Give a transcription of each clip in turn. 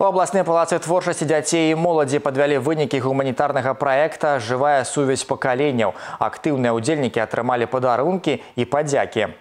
У абласнай палацы творчасці дзяцей і моладзі падвялі вынікі гуманітарнага праекта жывая сувязь пакаленняў. Актыўныя ўдзельнікі атрымалі падарункі і падзякі.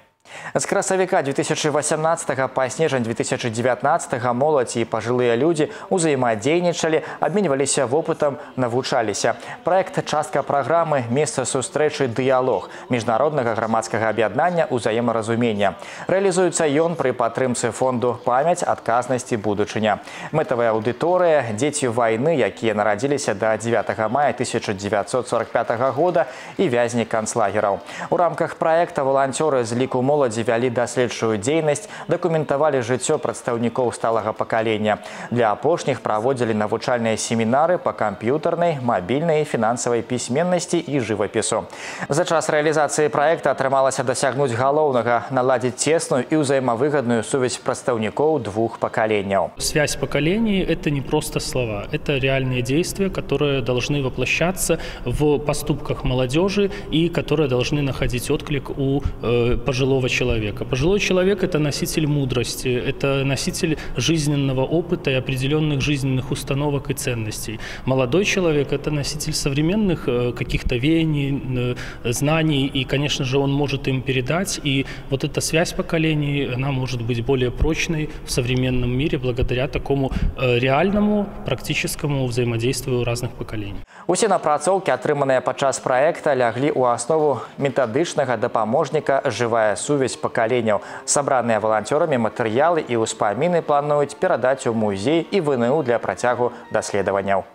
З красавіка 2018 па снежань 2019 моладзь і пажылыя людзі ўзаемадзейнічалі, абменьваліся вопытам, навучаліся. Праект частка праграмы месца сустрэчы дыялог міжнароднага грамадскага аб'яднання ўзаемаразумення. Рэалізуецца ён пры падтрымцы фонду памяць адказнасці будучыня. Мэтавая аўдыторыя дзеці вайны, якія нарадзіліся да 9 мая 1945 года і вязні канцлагераў. У рамках праекта валанцёры з ліку моладзі моладзі вялі даследчую дзейнасць, дакументавалі жыццё прадстаўнікоў сталага пакалення. Для апошніх праводзілі навучальныя семінары па камп'ютарнай, мабільнай, фінансавай пісьменнасці і жывапісу. За час рэалізацыі праекта атрымалася дасягнуць галоўнага наладзіць цесную і ўзаемавыгадную сувязь прадстаўнікоў двух пакаленняў. Связь поколений – это не просто слова, это реальные действия, которые должны воплощаться в поступках молодежи и которые должны находить отклик у э, пожилого человека. Пожилой человек – это носитель мудрости, это носитель жизненного опыта и определенных жизненных установок и ценностей. Молодой человек – это носитель современных э, каких-то веяний, э, знаний, и, конечно же, он может им передать. И вот эта связь поколений, она может быть более прочной в современном мире благодаря такому э, реальному, практическому взаимодействию разных поколений. Усе напрацоўкі, атрыманыя падчас праекта, лягли ў аснову метадычнага дапаможніка «Жывая сувязь» сувязь пакаленняў. Сабраныя валанцёрамі матэрыялы і ўспаміны плануюць перадаць у музей і ВНУ для працягу даследаванняў.